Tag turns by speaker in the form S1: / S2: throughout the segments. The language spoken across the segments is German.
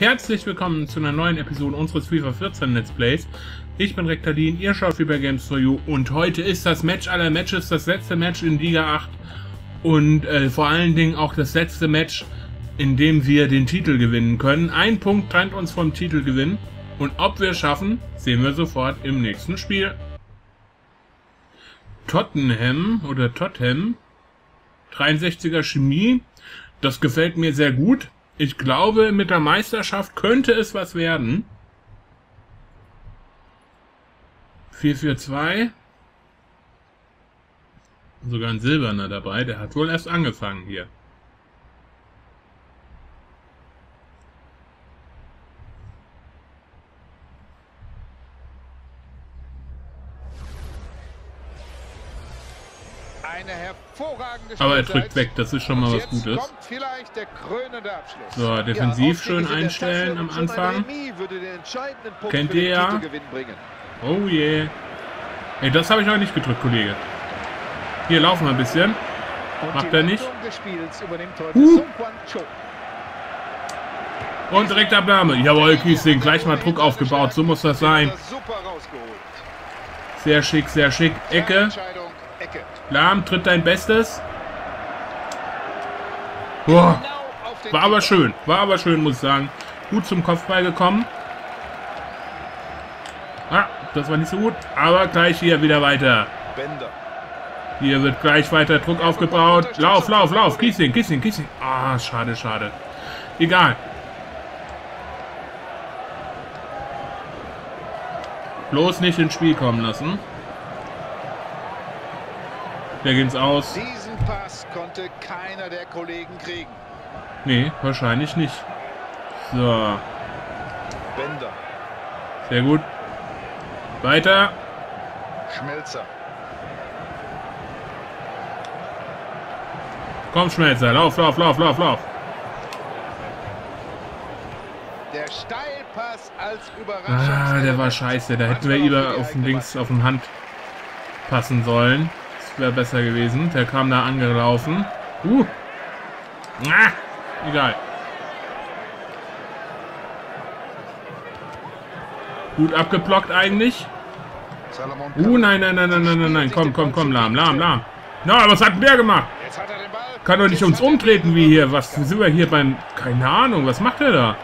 S1: Herzlich willkommen zu einer neuen Episode unseres FIFA 14 Let's Plays. Ich bin Rektalin, ihr schaut FIFA Games for You und heute ist das Match aller Matches, das letzte Match in Liga 8 und äh, vor allen Dingen auch das letzte Match, in dem wir den Titel gewinnen können. Ein Punkt trennt uns vom Titelgewinn und ob wir es schaffen, sehen wir sofort im nächsten Spiel. Tottenham oder Tottenham, 63er Chemie, das gefällt mir sehr gut. Ich glaube, mit der Meisterschaft könnte es was werden. 4-4-2. Sogar ein Silberner dabei. Der hat wohl erst angefangen hier.
S2: Eine hervorragende
S1: Aber er drückt weg, das ist schon mal was Gutes. So, defensiv schön einstellen am Anfang. Kennt ihr ja. Oh je. Ey, das habe ich noch nicht gedrückt, Kollege. Hier laufen wir ein bisschen. Macht er nicht?
S2: Cho.
S1: Und direkt Abnahme. Jawohl, Kiesling, gleich mal Druck aufgebaut. So muss das sein. Sehr schick, sehr schick. Ecke. Lahm, tritt dein Bestes. Boah. War aber schön. War aber schön, muss ich sagen. Gut zum Kopfball gekommen. Ah, das war nicht so gut. Aber gleich hier wieder weiter.
S2: Bender.
S1: Hier wird gleich weiter Druck aufgebaut. Lauf, lauf, lauf. Kiesling, Kiesling, Kiesling. Ah, schade, schade. Egal. Bloß nicht ins Spiel kommen lassen. Wer geht's aus?
S2: Diesen Pass konnte keiner der Kollegen kriegen.
S1: Nee, wahrscheinlich nicht. So,
S2: Bender.
S1: sehr gut. Weiter.
S2: Schmelzer.
S1: Komm, Schmelzer. Lauf, lauf, lauf, lauf, lauf.
S2: Der Steilpass als Überraschung.
S1: Ah, der war scheiße. Da hätten wir lieber auf den Links, auf den Hand passen sollen. Wäre besser gewesen. Der kam da angelaufen. Uh. Ah, egal. Gut abgeblockt eigentlich. Uh, nein, nein, nein, nein, nein, nein, nein. Komm, komm, komm, lahm, lahm, lahm. Na, was hat denn der gemacht? Kann doch nicht uns umtreten wie hier. Was sind wir hier beim... Keine Ahnung, was macht er da?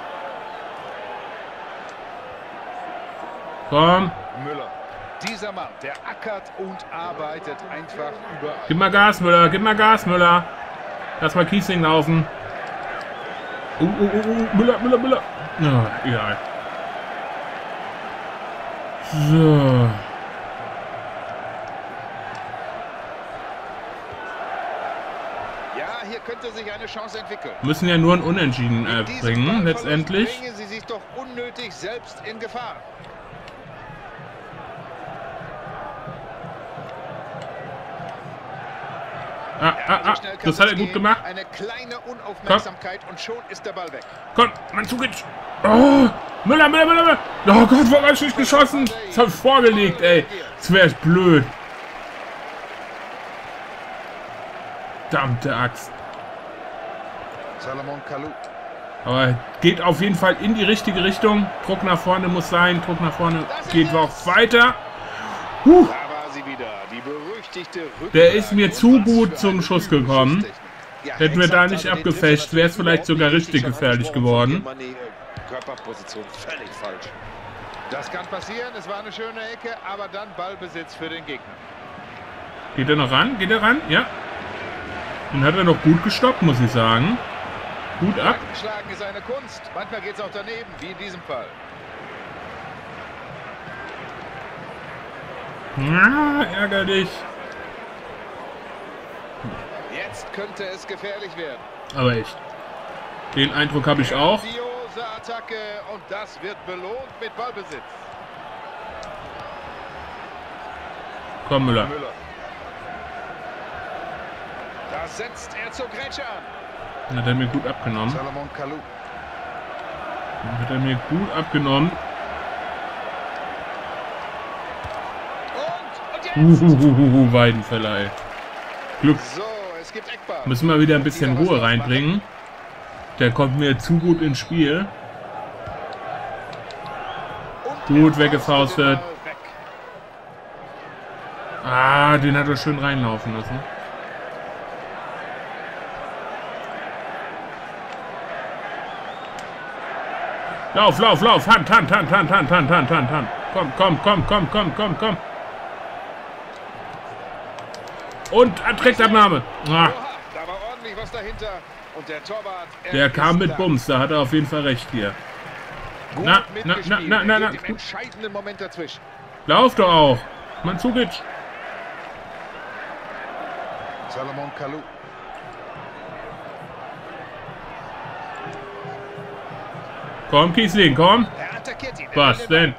S1: Komm.
S2: Dieser Mann, der ackert und arbeitet einfach überall.
S1: gib mal Gas, Müller, gib mal Gas, Müller. Lass mal Kiesling laufen. Uh, uh, uh, uh, Müller, Müller, Müller. Na, egal. So.
S2: Ja, hier könnte sich eine Chance entwickeln.
S1: Müssen ja nur ein Unentschieden äh, bringen, letztendlich.
S2: Bringen sie sich doch unnötig selbst in Gefahr.
S1: Ah, ah, ah, das hat er gut gemacht.
S2: Eine kleine Unaufmerksamkeit und schon ist der Ball weg.
S1: Komm, Mandzukic. Oh, Müller, Müller, Müller, Müller. Oh Gott, warum hab ich nicht geschossen? Das hab ich vorgelegt, ey. Das wäre echt blöd. Verdammte Axt.
S2: Salomon Kalou.
S1: Aber geht auf jeden Fall in die richtige Richtung. Druck nach vorne muss sein. Druck nach vorne geht auch weiter. Huh,
S2: Da war sie wieder, die berüchtigte Rücklage.
S1: Der ist mir zu gut zum Schuss gekommen. Hätten wir da nicht
S2: er
S1: wäre es vielleicht sogar richtig gefährlich geworden.
S2: Körperposition völlig falsch. Das kann passieren, es war eine schöne Ecke, aber dann Ballbesitz für den Gegner.
S1: Geht er noch ran? Geht er ran? Ja. Den hat er noch gut gestoppt, muss ich sagen. Gut ab.
S2: Schlagen ist eine Kunst, manchmal geht es auch daneben, wie in diesem Fall.
S1: Ah, ärgerlich.
S2: Jetzt könnte es gefährlich werden.
S1: Aber echt. Den Eindruck habe ich auch.
S2: Attacke und das wird belohnt mit Ballbesitz.
S1: Komm, Müller.
S2: Müller. Da setzt er zur Grätsche an.
S1: Hat er mir gut abgenommen.
S2: Salomon Kalou.
S1: Hat er mir gut abgenommen.
S2: Und, und jetzt.
S1: Uhuhuhu, Weidenfeller, ey. Glück. Müssen wir wieder ein bisschen Ruhe reinbringen. Der kommt mir zu gut ins Spiel. Gut weggefaustet. Ah, den hat er schön reinlaufen lassen. Lauf, lauf, lauf. Hand, Hand, Hand, Hand, Hand, Hand, Hand, Hand, Hand. Komm, komm, komm, komm, komm, komm, komm. Und Direktabnahme. Ah.
S2: der
S1: kam mit Bums, da hat er auf jeden Fall recht hier. Na, na, na, na, na, na. Lauf doch auch. Manzukic.
S2: Salomon Kalou.
S1: Komm, Kiesling, komm. Was denn?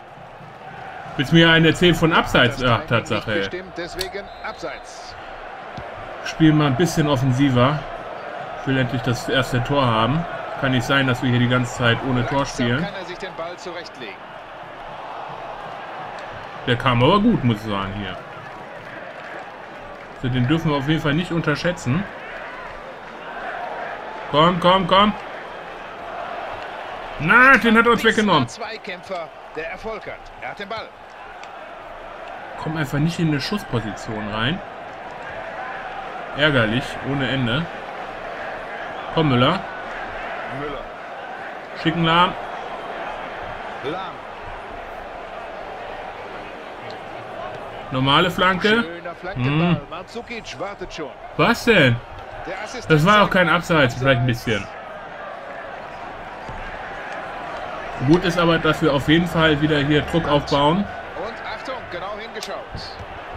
S1: Willst du mir einen erzählen von Abseits?
S2: Ja,
S1: Tatsache,
S2: Bestimmt deswegen Abseits.
S1: Spielen mal ein bisschen offensiver. Ich will endlich das erste Tor haben. Kann nicht sein, dass wir hier die ganze Zeit ohne Tor spielen.
S2: er.
S1: Der kam aber gut, muss ich sagen, hier. Also den dürfen wir auf jeden Fall nicht unterschätzen. Komm, komm, komm. Na, den hat er uns weggenommen. Komm einfach nicht in eine Schussposition rein. Ärgerlich, ohne Ende. Komm, Müller.
S2: Müller.
S1: Schicken Lahm.
S2: Lahm.
S1: Normale Flanke.
S2: Wartet schon.
S1: Was denn? Das war auch kein Abseits, vielleicht ein bisschen. Gut ist aber, dass wir auf jeden Fall wieder hier Druck aufbauen.
S2: Und Achtung, genau hingeschaut.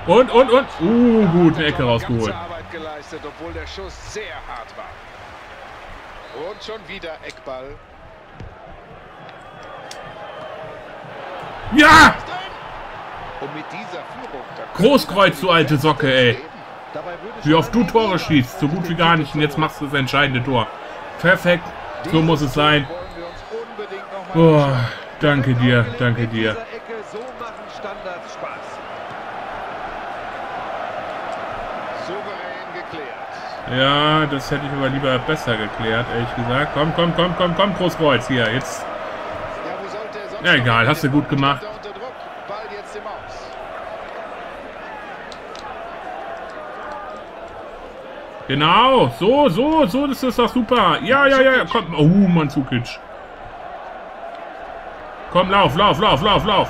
S1: Und, und, und. Uh, gut, eine Ecke rausgeholt.
S2: Geleistet, obwohl der Schuss sehr hart war. Und schon wieder Eckball.
S1: Ja!
S2: Und mit dieser Führung...
S1: Großkreuz, du alte Socke, ey. Wie oft du Tore schießt. So gut wie gar nicht. Und jetzt machst du das entscheidende Tor. Perfekt. So muss es sein. Boah, danke dir, danke dir.
S3: Dieser Ecke, so machen Standards Spaß.
S2: souverän geklärt.
S1: Ja, das hätte ich aber lieber besser geklärt, ehrlich gesagt. Komm, komm, komm, komm, komm, Großkreuz hier. Jetzt.
S2: Ja,
S1: egal, hast du gut gemacht. Genau. So, so, so, das ist doch super. Ja, ja, ja, ja. Komm. Oh, Manzukic. Komm, lauf, lauf, lauf, lauf, lauf.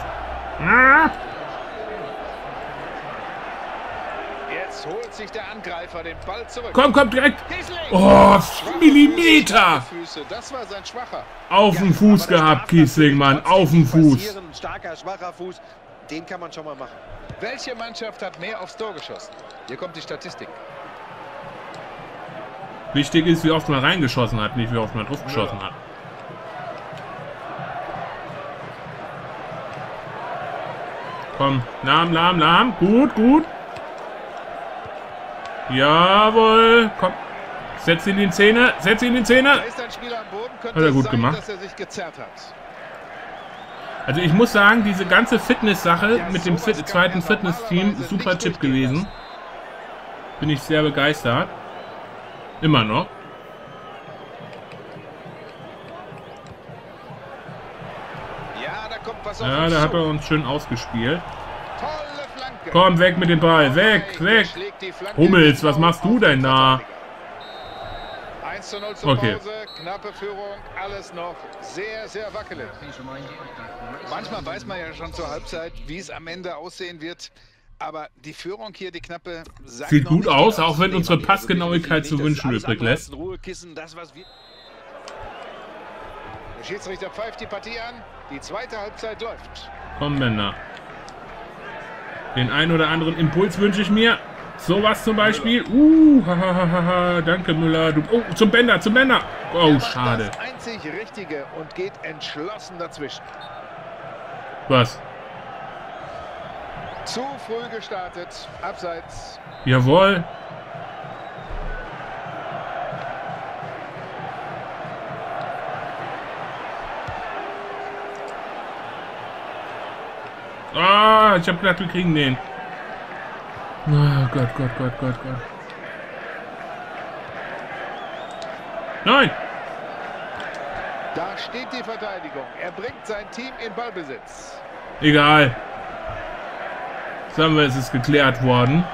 S1: Ah.
S2: Jetzt holt sich der Angreifer den Ball zurück.
S1: Komm, komm, direkt. Oh, Millimeter. Auf dem Fuß gehabt, Kiesling, Mann. Auf
S3: nicht
S1: Fuß.
S3: Starker, schwacher Fuß, den kann man schon mal machen.
S2: Welche Mannschaft hat mehr aufs Tor geschossen? Hier kommt die Statistik.
S1: Wichtig ist, wie oft man reingeschossen hat, nicht wie oft man drauf geschossen hat. Komm, lahm, lahm, lahm. Gut, gut. Jawohl. Komm. Setz ihn in die Zähne. Setz ihn in die Zähne.
S2: Boden.
S1: Hat er gut
S2: sein,
S1: gemacht.
S2: er.
S1: Also ich muss sagen, diese ganze Fitness-Sache
S2: Ja,
S1: mit dem Fit zweiten Fitness-Team, super Tipp gewesen. Bin ich sehr begeistert. Immer noch.
S2: Ja, da kommt was auf
S1: Ja, da hat er uns schön ausgespielt. Komm, weg mit dem Ball. Weg, weg. Hummels, was machst du denn
S2: den
S1: da?
S2: Verteidiger. 1 zu 0 zur
S1: Okay.
S2: Knappe Führung, alles noch sehr, sehr wackelig. Manchmal weiß man ja schon zur Halbzeit, wie es am Ende aussehen wird. Aber die Führung hier, die knappe,
S1: Sieht gut aus, auch wenn unsere Passgenauigkeit zu wünschen übrig lässt.
S2: Der Schiedsrichter pfeift die Partie an. Die zweite Halbzeit läuft.
S1: Komm, Männer. Den ein oder anderen Impuls wünsche ich mir. Sowas zum Beispiel. Uh, hahaha, danke Müller. Du, oh, zum Bänder, zum Bänder.
S2: Er
S1: Oh, schade.
S2: Das einzig Richtige und geht entschlossen dazwischen.
S1: Was?
S2: Zu früh gestartet. Abseits.
S1: Jawohl. Ah, ich hab gedacht, wir kriegen den. Oh Gott, Gott, Gott, Gott, Gott. Nein!
S2: Da steht die Verteidigung. Er bringt sein Team in Ballbesitz.
S1: Egal. Sagen wir, es ist geklärt worden.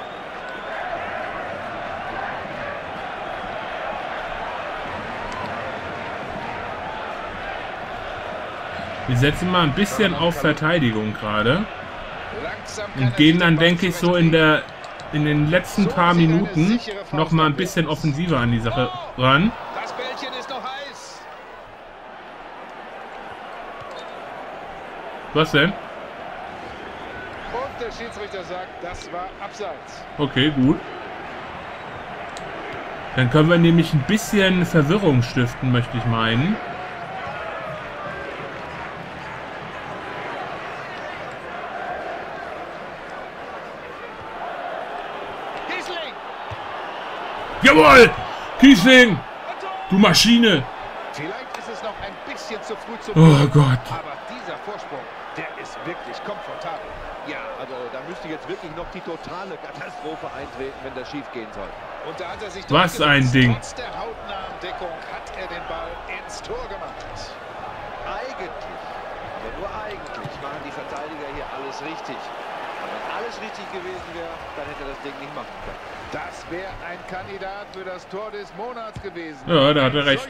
S1: Wir setzen mal ein bisschen auf Verteidigung gerade. Und gehen dann, denke ich, so in der in den letzten paar Minuten noch mal ein bisschen offensiver an die Sache ran. Was denn?
S2: Und der Schiedsrichter sagt, das war abseits.
S1: Okay, gut. Dann können wir nämlich ein bisschen Verwirrung stiften, möchte ich meinen. Jawohl! Kiesling! Du Maschine!
S2: Vielleicht ist es noch ein bisschen zu früh zum
S1: Oh Gott.
S2: Aber dieser Vorsprung, der ist wirklich komfortabel.
S3: Ja, also da müsste jetzt wirklich noch die totale Katastrophe eintreten, wenn das schief gehen soll.
S2: Und da hat er sich
S1: Was ein Ding.
S2: Trotz der hautnahen Deckung hat er den Ball ins Tor gemacht.
S3: Eigentlich, aber nur eigentlich, machen die Verteidiger hier alles richtig. Aber wenn alles richtig gewesen wäre, dann hätte er das Ding nicht machen können.
S2: Das wäre ein Kandidat für das Tor des Monats gewesen.
S1: Ja, da hat er recht.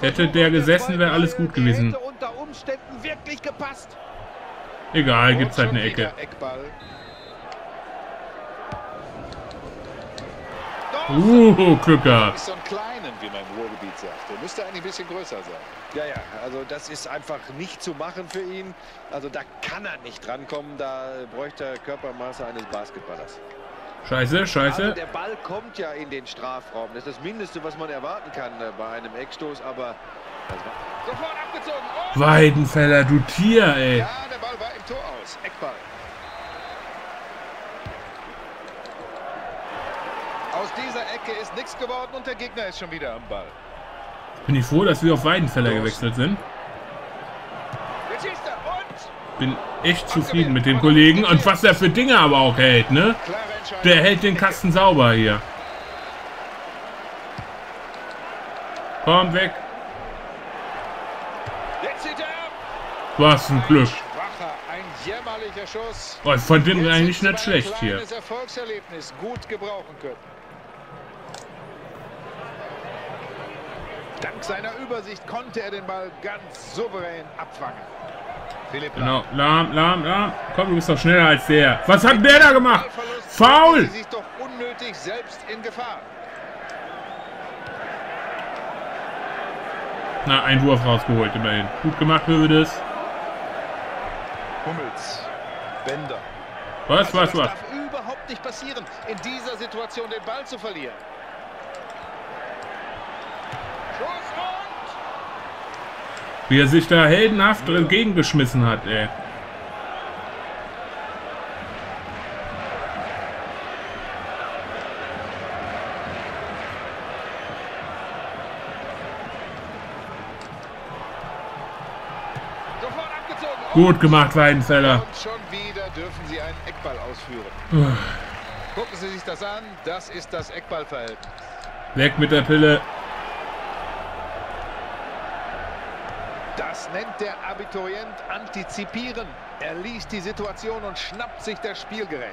S1: Hätte der gesessen, wäre alles gut gewesen. Egal, gibt's halt eine Ecke.
S2: Eckball.
S1: Uh, Glück gehabt.
S2: Ist so ein kleinen, wie man im Ruhrgebiet sagt. Der müsste eigentlich ein bisschen größer sein.
S3: Ja, ja, also das ist einfach nicht zu machen für ihn. Also da kann er nicht rankommen, da bräuchte er Körpermaße eines Basketballers.
S1: Scheiße,
S3: Also
S1: scheiße.
S3: der Ball kommt ja in den Strafraum. Das ist das Mindeste, was man erwarten kann äh, bei einem Eckstoß, aber das war
S2: Sofort abgezogen. Oh!
S1: Weidenfeller, du Tier, ey.
S2: Ja, der Ball war im Tor aus. Eckball. Aus dieser Ecke ist nichts geworden und der Gegner ist schon wieder am Ball.
S1: Bin ich froh, dass wir auf Weidenfeller gewechselt sind. Bin echt zufrieden mit dem Kollegen. Und was er für Dinge aber auch hält, ne? Der hält den Kasten sauber hier. Komm weg. Was ein Glück. Oh, ich fand den eigentlich nicht schlecht hier.
S2: Erfolgserlebnis gut gebrauchen können. Dank seiner Übersicht konnte er den Ball ganz souverän abfangen. Philipp Lahm.
S1: Genau, lahm, lahm, lahm. Komm, du bist doch schneller als der. Was hat der da gemacht? Foul!
S2: Sie sich doch unnötig selbst in Gefahr.
S1: Na, ein Wurf rausgeholt immerhin. Gut gemacht, Hövedes.
S2: Hummels. Bender.
S1: Was,
S2: Also
S1: was,
S2: das
S1: was?
S2: darf überhaupt nicht passieren, in dieser Situation den Ball zu verlieren. Schuss.
S1: Wie er sich da heldenhaft entgegengeschmissen hat, ey. Gut gemacht, Weidenfeller.
S2: Und schon wieder dürfen Sie einen Eckball ausführen. Gucken Sie sich das an. Das ist das Eckballverhältnis.
S1: Weg mit der Pille.
S2: Das nennt der Abiturient antizipieren. Er liest die Situation und schnappt sich das Spielgerät.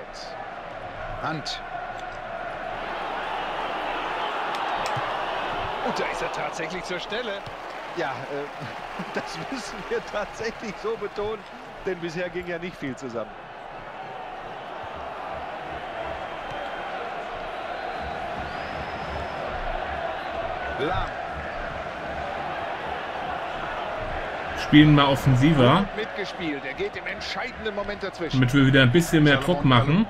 S2: Hand. Und da ist er tatsächlich zur Stelle.
S3: Ja, äh, das müssen wir tatsächlich so betonen, denn bisher ging ja nicht viel zusammen.
S2: Lahm.
S1: Spielen mal offensiver.
S2: Er
S1: damit wir wieder ein bisschen mehr Druck machen.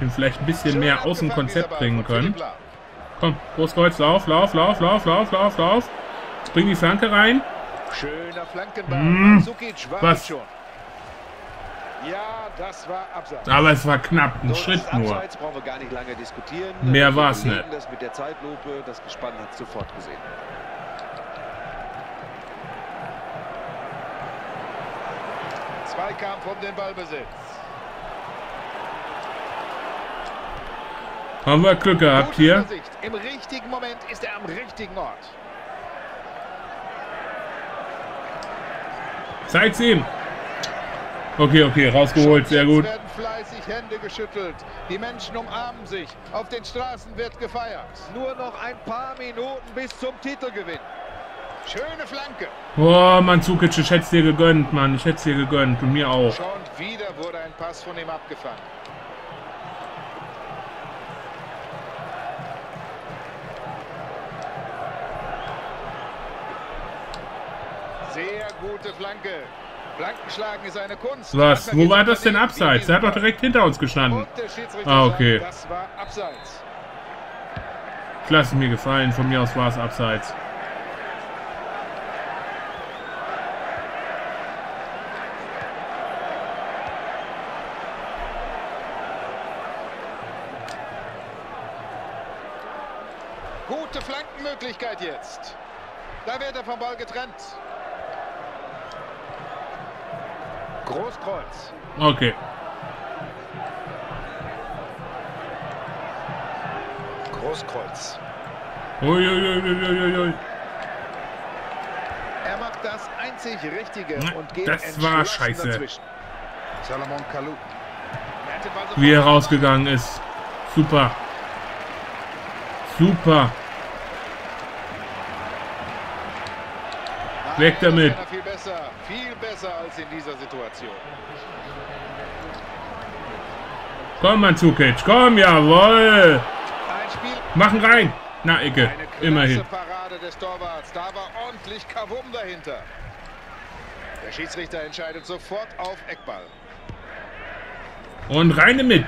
S1: Den vielleicht ein bisschen mehr aus dem Konzept bringen können. Komm, Großkreuz, lauf, lauf, lauf, lauf, lauf, lauf, lauf. Bring die Flanke rein.
S2: Schöner Flankenball.
S1: Mm.
S2: War
S1: Was?
S2: es war.
S1: Aber es war knapp, ein Schritt nur. Mehr war's
S3: belegen
S1: nicht.
S2: Zweikampf um den Ballbesitz.
S1: Haben wir Glück gehabt hier.
S2: Im richtigen Moment ist er am richtigen Ort.
S1: Zeig's ihm. Okay, okay, rausgeholt, sehr gut.
S2: werden fleißig Hände geschüttelt. Die Menschen umarmen sich. Auf den Straßen wird gefeiert.
S3: Nur noch ein paar Minuten bis zum Titelgewinn.
S2: Schöne Flanke.
S1: Boah, Mandzukic, ich hätte es dir gegönnt, Mann. Ich hätte es dir gegönnt und mir auch.
S2: Schon wieder wurde ein Pass von ihm abgefangen. Sehr gute Flanke. Flankenschlagen ist eine Kunst.
S1: Was? Wo war das denn abseits? Der hat doch direkt hinter uns gestanden. Ah, okay.
S2: das war abseits.
S1: Klasse mir gefallen. Von mir aus war es abseits.
S2: Gute Flankenmöglichkeit jetzt. Da wird er vom Ball getrennt. Großkreuz.
S1: Okay.
S2: Großkreuz.
S1: Uiuiuiuiui.
S2: Er macht das einzig Richtige
S1: Na,
S2: und geht
S1: das war scheiße.
S2: dazwischen. Salomon Kalou.
S1: Wie er rausgegangen ist. Super. Super. Weg damit.
S2: Viel besser, viel besser als in dieser Situation.
S1: Komm, Mandzukic. Komm, jawohl. Machen rein. Na, Ecke. Immerhin.
S2: Parade des Torwarts. Da war ordentlich Kavum dahinter. Der Schiedsrichter entscheidet sofort auf Eckball.
S1: Und rein mit.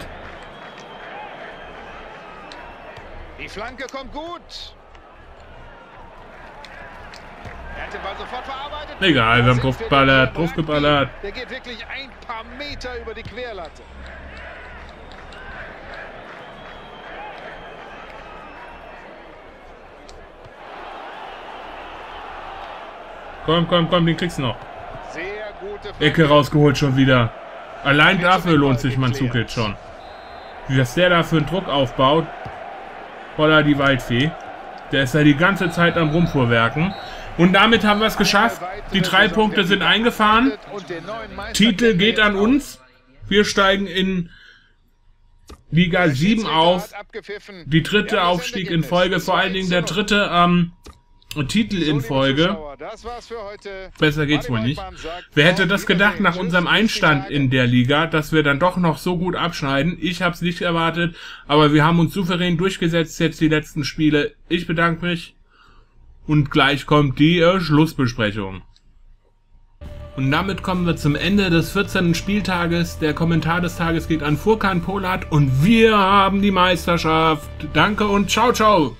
S2: Die Flanke kommt gut. Er hat den Ball sofort verarbeitet.
S1: Egal, wir haben
S2: sind
S1: drauf
S2: wir
S1: geballert,
S2: wieder
S1: drauf
S2: beim
S1: geballert.
S2: Spiel. Der geht wirklich ein paar Meter über die Querlatte.
S1: Komm, komm, komm, den kriegst du noch. Ecke rausgeholt schon wieder. Allein dafür lohnt sich Mandzukic schon. Wie was der da für einen Druck aufbaut. Voller die Waldfee. Der ist ja die ganze Zeit am Rumfuhrwerken. Und damit haben wir es geschafft. Die drei Punkte sind eingefahren. Titel geht an uns. Wir steigen in Liga
S2: Der
S1: 7
S2: Schiedsrichter
S1: auf. Die dritte Aufstieg in. Folge. Vor allen Dingen der
S2: 2 zu 0.
S1: dritte ähm, Titel in Folge. Besser geht's wohl nicht. Wer hätte das gedacht nach unserem Einstand in der Liga, dass wir dann doch noch so gut abschneiden? Ich habe es nicht erwartet, aber wir haben uns souverän durchgesetzt jetzt die letzten Spiele. Ich bedanke mich und gleich kommt die äh, Schlussbesprechung. Und damit kommen wir zum Ende des 14. Spieltages. Der Kommentar des Tages geht an Furkan Polat und wir haben die Meisterschaft. Danke und ciao, ciao.